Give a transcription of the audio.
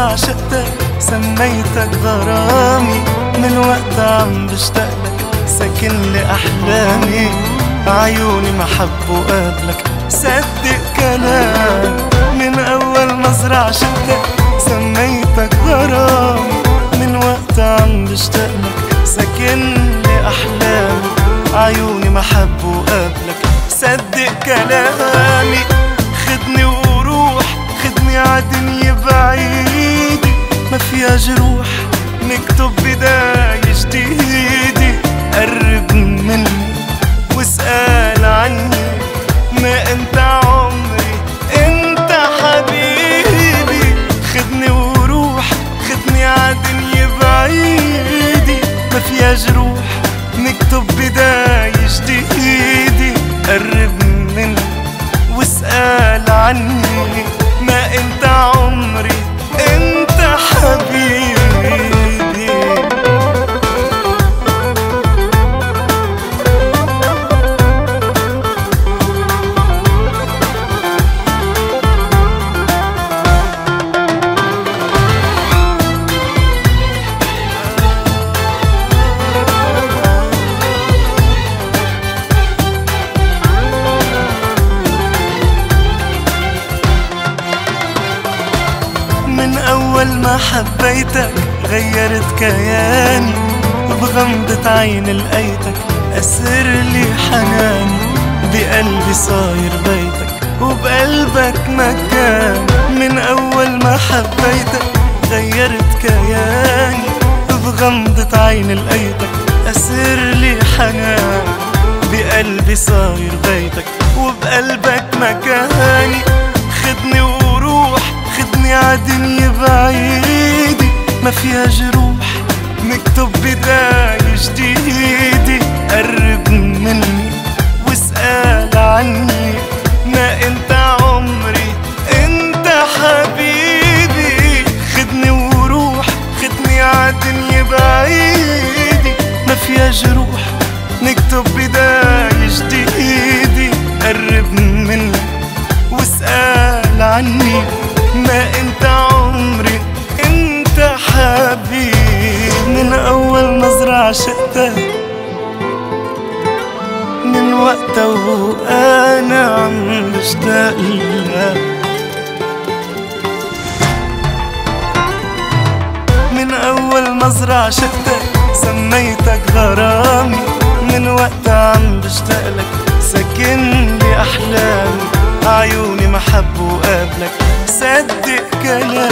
عشقتك سميتك غرامي من وقت عم بشتاقلك ساكن لي أحلامي عيوني حبوا قبلك. صدق كلام من أول نظرة عشقتك سميتك غرامي من وقت عم بشتاقلك ساكن لي أحلامي. جروح نكتب بداية جديدة. قرب مني واسأل عني ما أنت عمري؟ أنت حبيبي خدني وروح خدني عدنيا بعيدة. ما فيها جروح نكتب بداية جديدة. قرب مني واسأل عني حبيتك غيرت كياني بغمضة عين لقيتك أسر لي حناني بقلبي صاير بيتك وبقلبك مكان. من أول ما حبيتك غيرت كياني بغمضة عين لقيتك أسر لي حنان. بقلبي صاير بيتك وبقلبك مكاني. خدني وروح خدني عدنيا بعيدة ما فيها جروح نكتب بداية جديدة. قرب مني واسأل عني ما أنت عمري أنت حبيبي. خدني وروح خدني عدنيا بعيدة. ما فيها جروح نكتب بداية عشقتك من وقتها وأنا عم بشتاق من أول نظرة عشقتك سميتك غرامي. من وقتها عم بشتاق لك سكن لي أحلامي. عيوني ما حبوا قبلك صدق كلامي.